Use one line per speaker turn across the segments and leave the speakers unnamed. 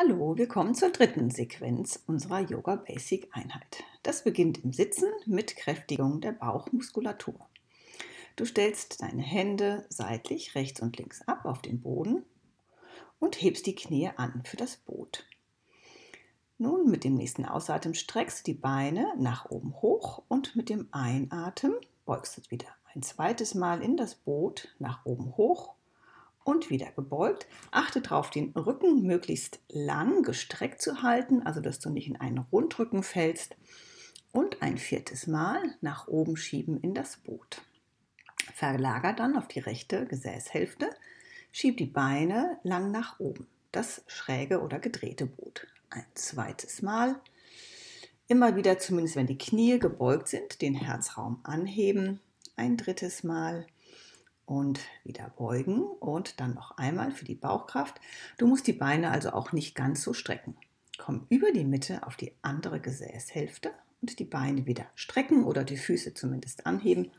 Hallo, wir kommen zur dritten Sequenz unserer Yoga Basic Einheit. Das beginnt im Sitzen mit Kräftigung der Bauchmuskulatur. Du stellst deine Hände seitlich rechts und links ab auf den Boden und hebst die Knie an für das Boot. Nun mit dem nächsten Ausatmen streckst du die Beine nach oben hoch und mit dem Einatmen beugst du wieder ein zweites Mal in das Boot nach oben hoch und wieder gebeugt. Achte darauf, den Rücken möglichst lang gestreckt zu halten, also dass du nicht in einen Rundrücken fällst. Und ein viertes Mal nach oben schieben in das Boot. Verlager dann auf die rechte Gesäßhälfte, schieb die Beine lang nach oben, das schräge oder gedrehte Boot. Ein zweites Mal. Immer wieder, zumindest wenn die Knie gebeugt sind, den Herzraum anheben. Ein drittes Mal und wieder beugen und dann noch einmal für die Bauchkraft. Du musst die Beine also auch nicht ganz so strecken. Komm über die Mitte auf die andere Gesäßhälfte und die Beine wieder strecken oder die Füße zumindest anheben.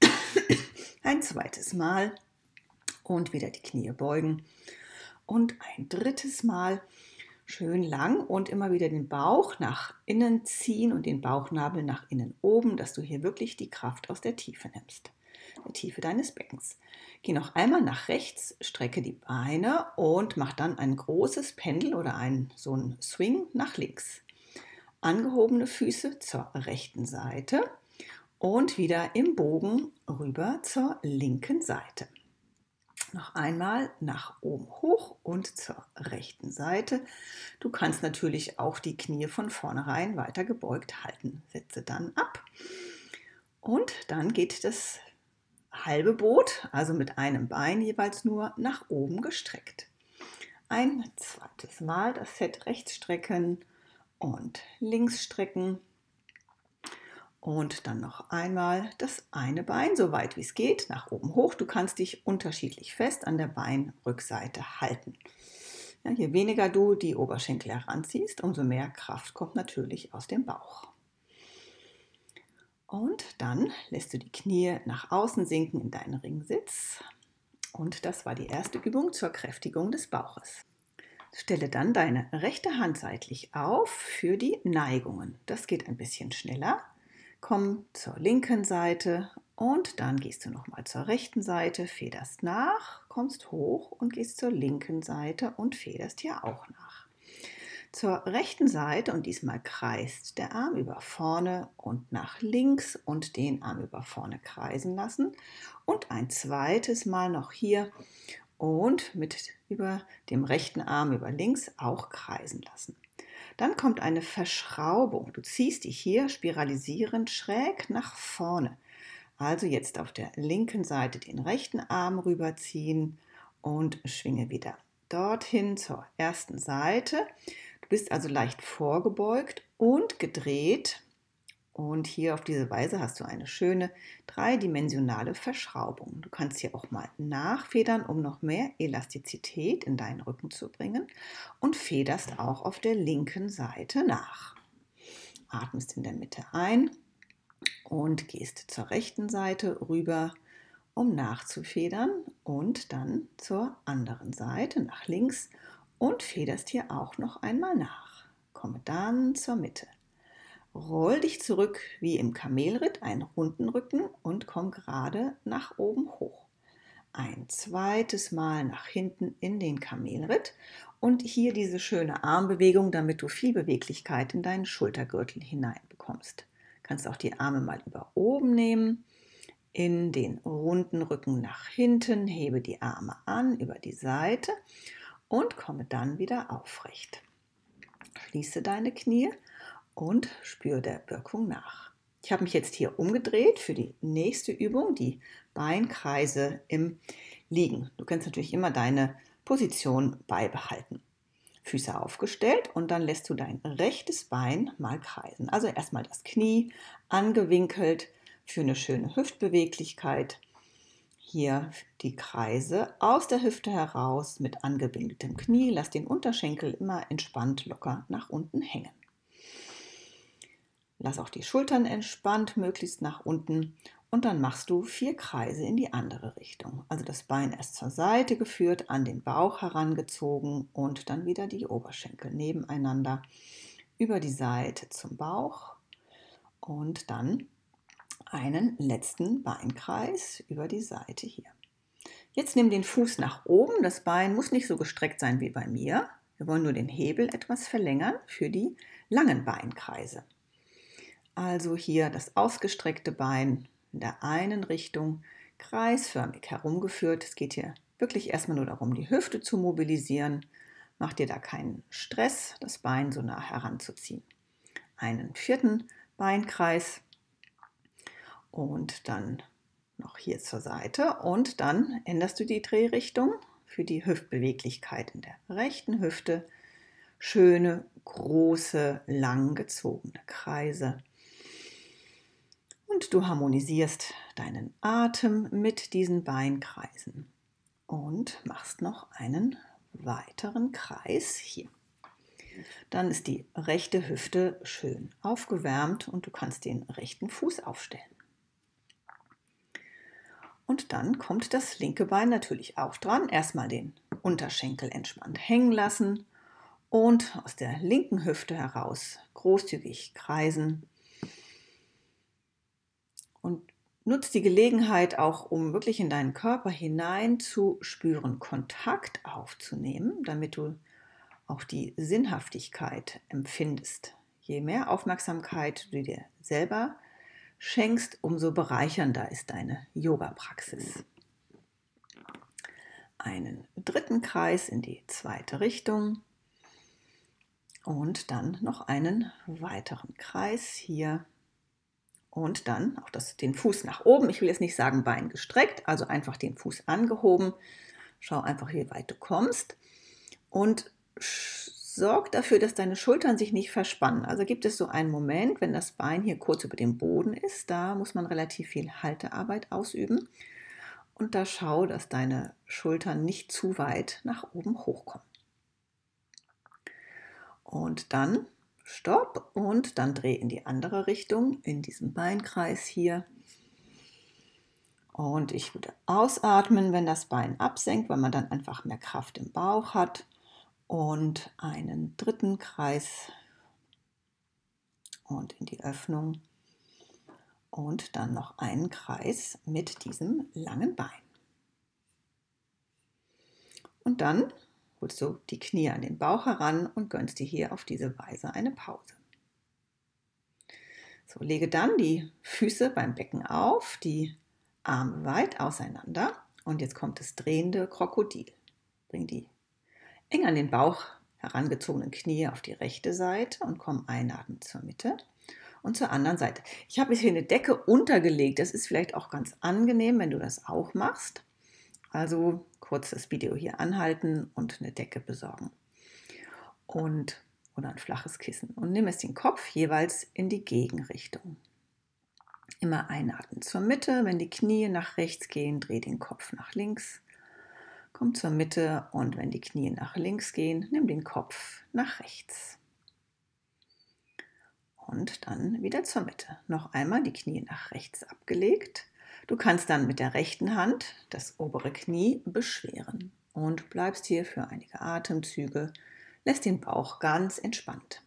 Ein zweites Mal und wieder die Knie beugen und ein drittes Mal schön lang und immer wieder den Bauch nach innen ziehen und den Bauchnabel nach innen oben, dass du hier wirklich die Kraft aus der Tiefe nimmst der Tiefe deines Beckens. Geh noch einmal nach rechts, strecke die Beine und mach dann ein großes Pendel oder ein, so ein Swing nach links. Angehobene Füße zur rechten Seite und wieder im Bogen rüber zur linken Seite. Noch einmal nach oben hoch und zur rechten Seite. Du kannst natürlich auch die Knie von vornherein weiter gebeugt halten. Setze dann ab. Und dann geht das halbe Boot, also mit einem Bein jeweils nur nach oben gestreckt. Ein zweites Mal das Set rechts strecken und links strecken. Und dann noch einmal das eine Bein, so weit wie es geht, nach oben hoch. Du kannst dich unterschiedlich fest an der Beinrückseite halten. Ja, je weniger du die Oberschenkel heranziehst, umso mehr Kraft kommt natürlich aus dem Bauch. Und dann lässt du die Knie nach außen sinken in deinen Ringsitz. Und das war die erste Übung zur Kräftigung des Bauches. Stelle dann deine rechte Hand seitlich auf für die Neigungen. Das geht ein bisschen schneller. Komm zur linken Seite und dann gehst du nochmal zur rechten Seite, federst nach, kommst hoch und gehst zur linken Seite und federst hier auch nach zur rechten Seite und diesmal kreist der Arm über vorne und nach links und den Arm über vorne kreisen lassen und ein zweites Mal noch hier und mit über dem rechten Arm über links auch kreisen lassen. Dann kommt eine Verschraubung. Du ziehst dich hier spiralisierend schräg nach vorne. Also jetzt auf der linken Seite den rechten Arm rüberziehen und schwinge wieder dorthin zur ersten Seite. Du bist also leicht vorgebeugt und gedreht. Und hier auf diese Weise hast du eine schöne dreidimensionale Verschraubung. Du kannst hier auch mal nachfedern, um noch mehr Elastizität in deinen Rücken zu bringen und federst auch auf der linken Seite nach. Atmest in der Mitte ein und gehst zur rechten Seite rüber, um nachzufedern und dann zur anderen Seite nach links und federst hier auch noch einmal nach. Komme dann zur Mitte. Roll dich zurück wie im Kamelritt, einen runden Rücken und komm gerade nach oben hoch. Ein zweites Mal nach hinten in den Kamelritt und hier diese schöne Armbewegung, damit du viel Beweglichkeit in deinen Schultergürtel hineinbekommst. Kannst auch die Arme mal über oben nehmen, in den runden Rücken nach hinten, hebe die Arme an über die Seite und komme dann wieder aufrecht. Schließe deine Knie und spüre der Wirkung nach. Ich habe mich jetzt hier umgedreht für die nächste Übung, die Beinkreise im Liegen. Du kannst natürlich immer deine Position beibehalten. Füße aufgestellt und dann lässt du dein rechtes Bein mal kreisen. Also erstmal das Knie angewinkelt für eine schöne Hüftbeweglichkeit hier die Kreise aus der Hüfte heraus mit angebindetem Knie. Lass den Unterschenkel immer entspannt locker nach unten hängen. Lass auch die Schultern entspannt möglichst nach unten Und dann machst du vier Kreise in die andere Richtung. Also das Bein erst zur Seite geführt, an den Bauch herangezogen und dann wieder die Oberschenkel nebeneinander über die Seite zum Bauch und dann einen letzten Beinkreis über die Seite hier. Jetzt nimm den Fuß nach oben. Das Bein muss nicht so gestreckt sein wie bei mir. Wir wollen nur den Hebel etwas verlängern für die langen Beinkreise. Also hier das ausgestreckte Bein in der einen Richtung kreisförmig herumgeführt. Es geht hier wirklich erstmal nur darum, die Hüfte zu mobilisieren. Mach dir da keinen Stress, das Bein so nah heranzuziehen. Einen vierten Beinkreis und dann noch hier zur Seite und dann änderst du die Drehrichtung für die Hüftbeweglichkeit in der rechten Hüfte. Schöne, große, langgezogene Kreise und du harmonisierst deinen Atem mit diesen Beinkreisen und machst noch einen weiteren Kreis hier. Dann ist die rechte Hüfte schön aufgewärmt und du kannst den rechten Fuß aufstellen. Und dann kommt das linke Bein natürlich auch dran. Erstmal den Unterschenkel entspannt hängen lassen und aus der linken Hüfte heraus großzügig kreisen und nutz die Gelegenheit auch, um wirklich in deinen Körper hinein zu spüren, Kontakt aufzunehmen, damit du auch die Sinnhaftigkeit empfindest. Je mehr Aufmerksamkeit du dir selber schenkst, umso bereichernder ist deine Yoga-Praxis. Einen dritten Kreis in die zweite Richtung und dann noch einen weiteren Kreis hier und dann auch das, den Fuß nach oben. Ich will jetzt nicht sagen Bein gestreckt, also einfach den Fuß angehoben. Schau einfach, wie weit du kommst. Und sorg dafür, dass deine Schultern sich nicht verspannen. Also gibt es so einen Moment, wenn das Bein hier kurz über dem Boden ist, da muss man relativ viel Haltearbeit ausüben. Und da schau, dass deine Schultern nicht zu weit nach oben hochkommen. Und dann Stopp und dann dreh in die andere Richtung, in diesem Beinkreis hier. Und ich würde ausatmen, wenn das Bein absenkt, weil man dann einfach mehr Kraft im Bauch hat. Und einen dritten Kreis und in die Öffnung. Und dann noch einen Kreis mit diesem langen Bein. Und dann holst du die Knie an den Bauch heran und gönnst dir hier auf diese Weise eine Pause. So, lege dann die Füße beim Becken auf, die Arme weit auseinander und jetzt kommt das drehende Krokodil. Bring die eng an den Bauch herangezogenen Knie auf die rechte Seite und komm einatmen zur Mitte und zur anderen Seite. Ich habe hier eine Decke untergelegt. Das ist vielleicht auch ganz angenehm, wenn du das auch machst. Also kurz das Video hier anhalten und eine Decke besorgen. Und oder ein flaches Kissen. Und nimm es den Kopf jeweils in die Gegenrichtung. Immer einatmen zur Mitte. Wenn die Knie nach rechts gehen, dreh den Kopf nach links. Komm zur Mitte und wenn die Knie nach links gehen, nimm den Kopf nach rechts. Und dann wieder zur Mitte. Noch einmal die Knie nach rechts abgelegt. Du kannst dann mit der rechten Hand das obere Knie beschweren und bleibst hier für einige Atemzüge, lässt den Bauch ganz entspannt.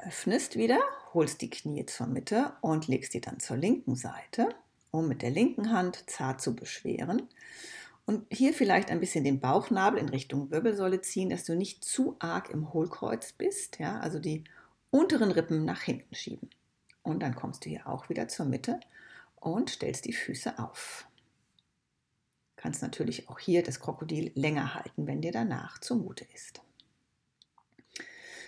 Öffnest wieder, holst die Knie zur Mitte und legst sie dann zur linken Seite, um mit der linken Hand zart zu beschweren. Und hier vielleicht ein bisschen den Bauchnabel in Richtung Wirbelsäule ziehen, dass du nicht zu arg im Hohlkreuz bist, ja, also die unteren Rippen nach hinten schieben. Und dann kommst du hier auch wieder zur Mitte und stellst die Füße auf. Kannst natürlich auch hier das Krokodil länger halten, wenn dir danach zumute ist.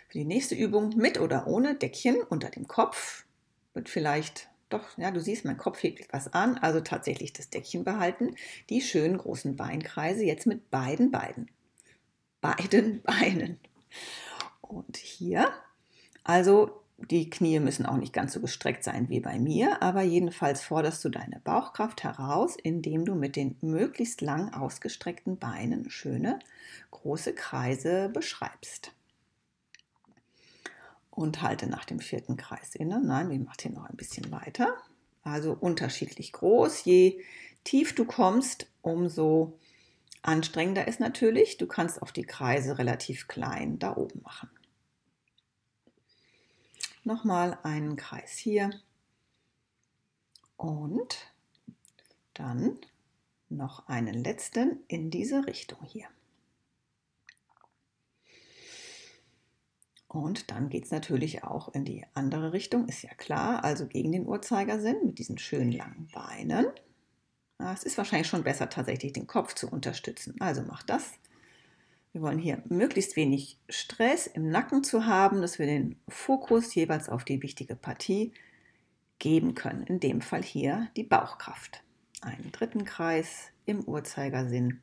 Für die nächste Übung mit oder ohne Deckchen unter dem Kopf wird vielleicht doch, ja, du siehst, mein Kopf hebt etwas an, also tatsächlich das Deckchen behalten. Die schönen großen Beinkreise jetzt mit beiden Beinen. Beiden Beinen. Und hier, also die Knie müssen auch nicht ganz so gestreckt sein wie bei mir, aber jedenfalls forderst du deine Bauchkraft heraus, indem du mit den möglichst lang ausgestreckten Beinen schöne große Kreise beschreibst. Und halte nach dem vierten Kreis inne. Nein, wir machen hier noch ein bisschen weiter. also unterschiedlich groß. Je tief du kommst, umso anstrengender ist natürlich. Du kannst auch die Kreise relativ klein da oben machen. Nochmal einen Kreis hier und dann noch einen letzten in diese Richtung hier. Und dann geht es natürlich auch in die andere Richtung, ist ja klar, also gegen den Uhrzeigersinn mit diesen schönen langen Beinen. Es ist wahrscheinlich schon besser, tatsächlich den Kopf zu unterstützen. Also mach das. Wir wollen hier möglichst wenig Stress im Nacken zu haben, dass wir den Fokus jeweils auf die wichtige Partie geben können. In dem Fall hier die Bauchkraft. Einen dritten Kreis im Uhrzeigersinn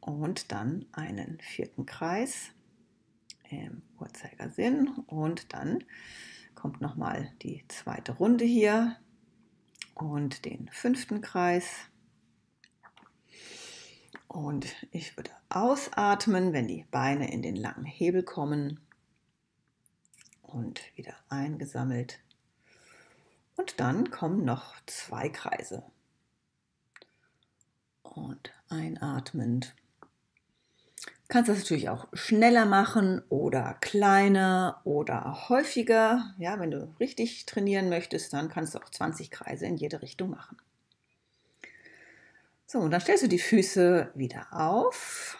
und dann einen vierten Kreis im Uhrzeigersinn und dann kommt nochmal die zweite Runde hier und den fünften Kreis. Und ich würde ausatmen, wenn die Beine in den langen Hebel kommen und wieder eingesammelt. Und dann kommen noch zwei Kreise. Und einatmend kannst das natürlich auch schneller machen oder kleiner oder häufiger. Ja, wenn du richtig trainieren möchtest, dann kannst du auch 20 Kreise in jede Richtung machen. So, und dann stellst du die Füße wieder auf.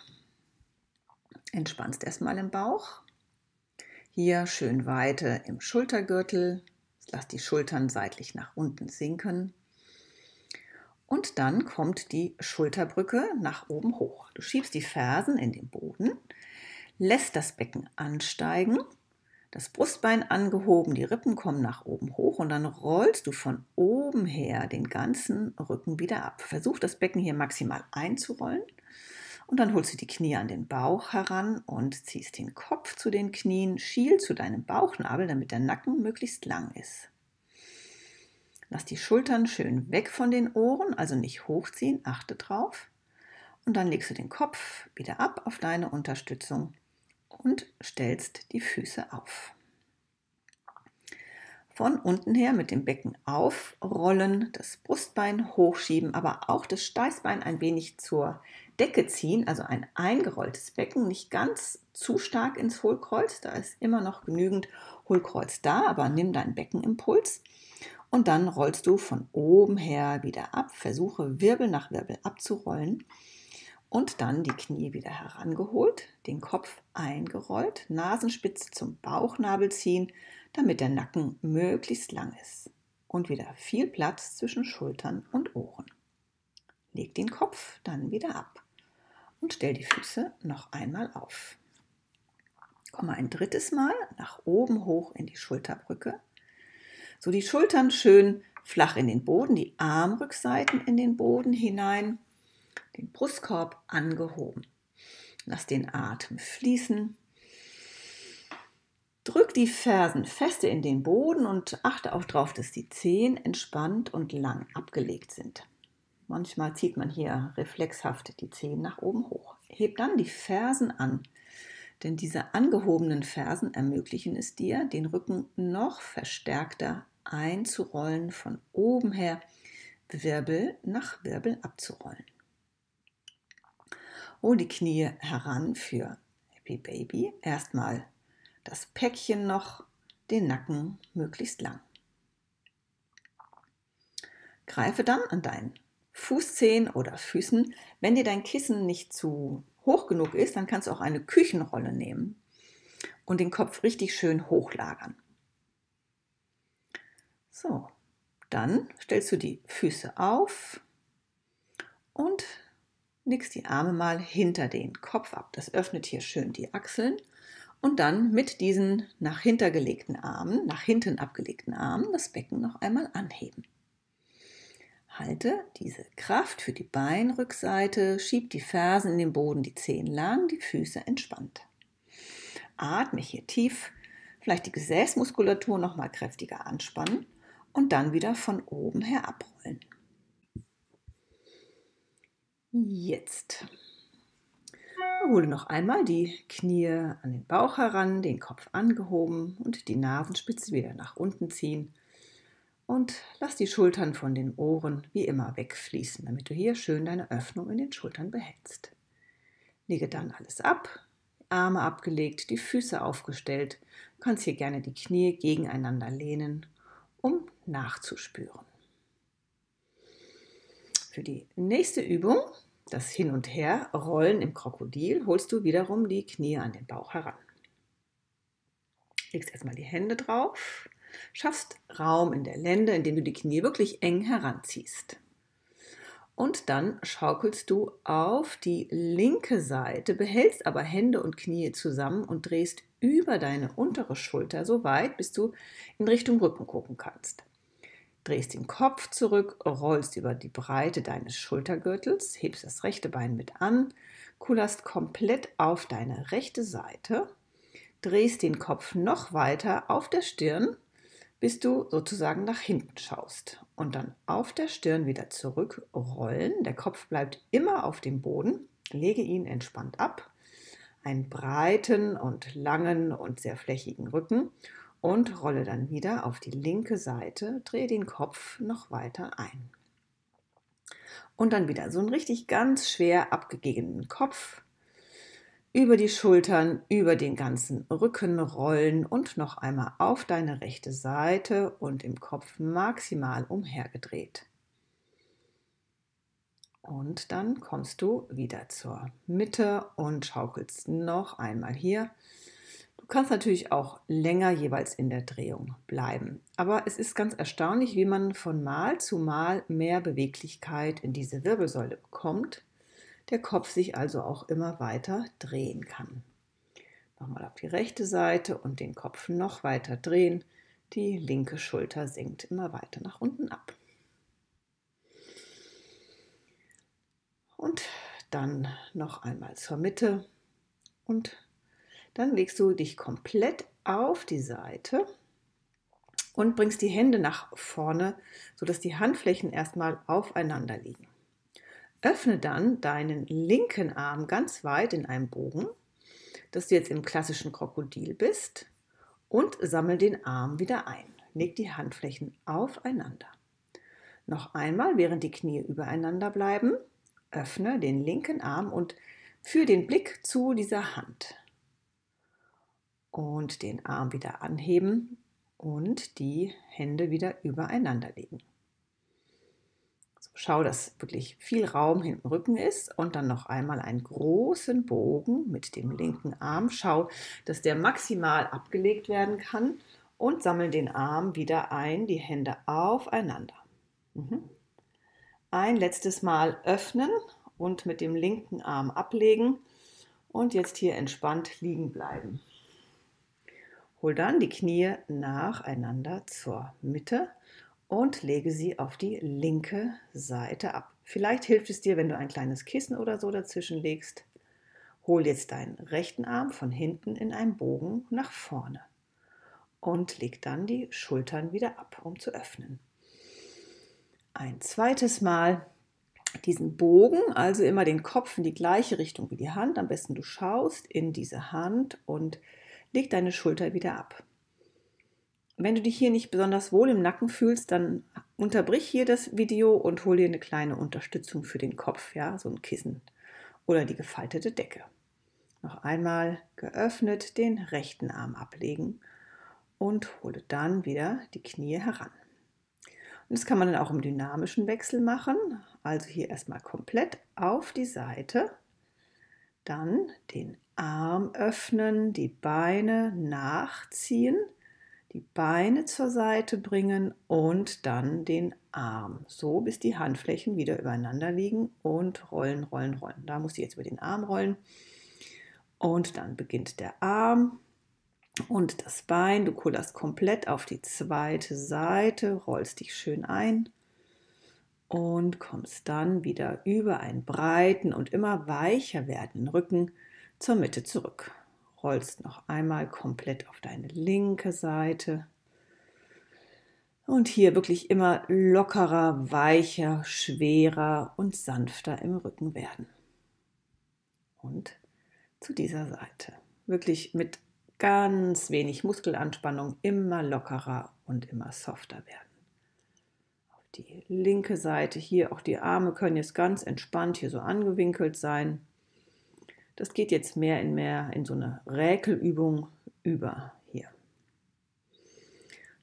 Entspannst erstmal im Bauch. Hier schön Weite im Schultergürtel. Lass die Schultern seitlich nach unten sinken. Und dann kommt die Schulterbrücke nach oben hoch. Du schiebst die Fersen in den Boden, lässt das Becken ansteigen, das Brustbein angehoben, die Rippen kommen nach oben hoch und dann rollst du von oben her den ganzen Rücken wieder ab. Versuch das Becken hier maximal einzurollen und dann holst du die Knie an den Bauch heran und ziehst den Kopf zu den Knien, schiel zu deinem Bauchnabel, damit der Nacken möglichst lang ist. Lass die Schultern schön weg von den Ohren, also nicht hochziehen, achte drauf. Und dann legst du den Kopf wieder ab auf deine Unterstützung und stellst die Füße auf. Von unten her mit dem Becken aufrollen, das Brustbein hochschieben, aber auch das Steißbein ein wenig zur Decke ziehen, also ein eingerolltes Becken, nicht ganz zu stark ins Hohlkreuz, da ist immer noch genügend Hohlkreuz da, aber nimm deinen Beckenimpuls und dann rollst du von oben her wieder ab. Versuche Wirbel nach Wirbel abzurollen. Und dann die Knie wieder herangeholt, den Kopf eingerollt, Nasenspitze zum Bauchnabel ziehen, damit der Nacken möglichst lang ist. Und wieder viel Platz zwischen Schultern und Ohren. Leg den Kopf dann wieder ab und stell die Füße noch einmal auf. Komme ein drittes Mal nach oben hoch in die Schulterbrücke so die Schultern schön flach in den Boden, die Armrückseiten in den Boden hinein, den Brustkorb angehoben. Lass den Atem fließen. Drück die Fersen feste in den Boden und achte auch darauf, dass die Zehen entspannt und lang abgelegt sind. Manchmal zieht man hier reflexhaft die Zehen nach oben hoch. Heb dann die Fersen an, denn diese angehobenen Fersen ermöglichen es dir, den Rücken noch verstärkter einzurollen, von oben her Wirbel nach Wirbel abzurollen. Hol die Knie heran für Happy Baby. Erstmal das Päckchen noch, den Nacken möglichst lang. Greife dann an deinen Fußzehen oder Füßen. Wenn dir dein Kissen nicht zu hoch genug ist, dann kannst du auch eine Küchenrolle nehmen und den Kopf richtig schön hochlagern. So, dann stellst du die Füße auf und nickst die Arme mal hinter den Kopf ab. Das öffnet hier schön die Achseln. Und dann mit diesen nach hinten gelegten Armen, nach hinten abgelegten Armen, das Becken noch einmal anheben. Halte diese Kraft für die Beinrückseite, schieb die Fersen in den Boden, die Zehen lang, die Füße entspannt. Atme hier tief, vielleicht die Gesäßmuskulatur noch mal kräftiger anspannen und dann wieder von oben her abrollen. Jetzt hole noch einmal die Knie an den Bauch heran, den Kopf angehoben und die Nasenspitze wieder nach unten ziehen Und lass die Schultern von den Ohren wie immer wegfließen, damit du hier schön deine Öffnung in den Schultern behältst. Lege dann alles ab, Arme abgelegt, die Füße aufgestellt. Du kannst hier gerne die Knie gegeneinander lehnen, um nachzuspüren. Für die nächste Übung, das Hin und Her rollen im Krokodil, holst du wiederum die Knie an den Bauch heran. Legst erstmal die Hände drauf, schaffst Raum in der Lende, indem du die Knie wirklich eng heranziehst. Und dann schaukelst du auf die linke Seite, behältst aber Hände und Knie zusammen und drehst über deine untere Schulter so weit, bis du in Richtung Rücken gucken kannst. Drehst den Kopf zurück, rollst über die Breite deines Schultergürtels, hebst das rechte Bein mit an, kullerst komplett auf deine rechte Seite, drehst den Kopf noch weiter auf der Stirn, bis du sozusagen nach hinten schaust. Und dann auf der Stirn wieder zurückrollen. Der Kopf bleibt immer auf dem Boden, lege ihn entspannt ab, einen breiten und langen und sehr flächigen Rücken und rolle dann wieder auf die linke Seite, drehe den Kopf noch weiter ein. Und dann wieder so einen richtig ganz schwer abgegebenen Kopf über die Schultern, über den ganzen Rücken rollen und noch einmal auf deine rechte Seite und im Kopf maximal umhergedreht. Und dann kommst du wieder zur Mitte und schaukelst noch einmal hier Du kannst natürlich auch länger jeweils in der Drehung bleiben. Aber es ist ganz erstaunlich, wie man von Mal zu Mal mehr Beweglichkeit in diese Wirbelsäule bekommt, der Kopf sich also auch immer weiter drehen kann. Nochmal auf die rechte Seite und den Kopf noch weiter drehen. Die linke Schulter sinkt immer weiter nach unten ab. Und dann noch einmal zur Mitte und dann legst du dich komplett auf die Seite und bringst die Hände nach vorne, sodass die Handflächen erstmal aufeinander liegen. Öffne dann deinen linken Arm ganz weit in einem Bogen, dass du jetzt im klassischen Krokodil bist und sammel den Arm wieder ein. Leg die Handflächen aufeinander. Noch einmal, während die Knie übereinander bleiben, öffne den linken Arm und führe den Blick zu dieser Hand und den Arm wieder anheben und die Hände wieder übereinander legen. So, schau, dass wirklich viel Raum hinten Rücken ist und dann noch einmal einen großen Bogen mit dem linken Arm. Schau, dass der maximal abgelegt werden kann und sammel den Arm wieder ein, die Hände aufeinander. Mhm. Ein letztes Mal öffnen und mit dem linken Arm ablegen und jetzt hier entspannt liegen bleiben. Hol dann die Knie nacheinander zur Mitte und lege sie auf die linke Seite ab. Vielleicht hilft es dir, wenn du ein kleines Kissen oder so dazwischen legst. Hol jetzt deinen rechten Arm von hinten in einem Bogen nach vorne und leg dann die Schultern wieder ab, um zu öffnen. Ein zweites Mal diesen Bogen, also immer den Kopf in die gleiche Richtung wie die Hand. Am besten du schaust in diese Hand und leg deine Schulter wieder ab. Wenn du dich hier nicht besonders wohl im Nacken fühlst, dann unterbrich hier das Video und hol dir eine kleine Unterstützung für den Kopf, ja, so ein Kissen oder die gefaltete Decke. Noch einmal geöffnet den rechten Arm ablegen und hole dann wieder die Knie heran. Und das kann man dann auch im dynamischen Wechsel machen. Also hier erstmal komplett auf die Seite, dann den Arm öffnen, die Beine nachziehen, die Beine zur Seite bringen und dann den Arm. So bis die Handflächen wieder übereinander liegen und rollen, rollen, rollen. Da muss ich jetzt über den Arm rollen. Und dann beginnt der Arm und das Bein. Du kullerst komplett auf die zweite Seite, rollst dich schön ein und kommst dann wieder über einen breiten und immer weicher werdenden Rücken zur Mitte zurück. Rollst noch einmal komplett auf deine linke Seite. Und hier wirklich immer lockerer, weicher, schwerer und sanfter im Rücken werden. Und zu dieser Seite. Wirklich mit ganz wenig Muskelanspannung immer lockerer und immer softer werden. die linke Seite. Hier auch die Arme können jetzt ganz entspannt hier so angewinkelt sein. Das geht jetzt mehr in mehr in so eine Räkelübung über hier.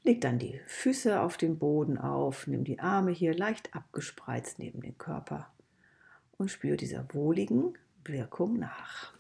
Leg dann die Füße auf den Boden auf, nimm die Arme hier leicht abgespreizt neben den Körper und spüre dieser wohligen Wirkung nach.